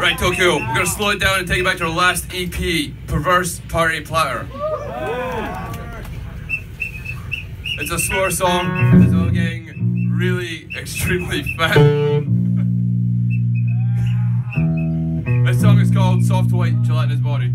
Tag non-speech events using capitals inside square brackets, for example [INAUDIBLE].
Right, Tokyo, we're gonna slow it down and take it back to our last EP, Perverse Party Platter. It's a slower song, it's all getting really [LAUGHS] extremely fast. this song is called Soft White Gelatinous Body.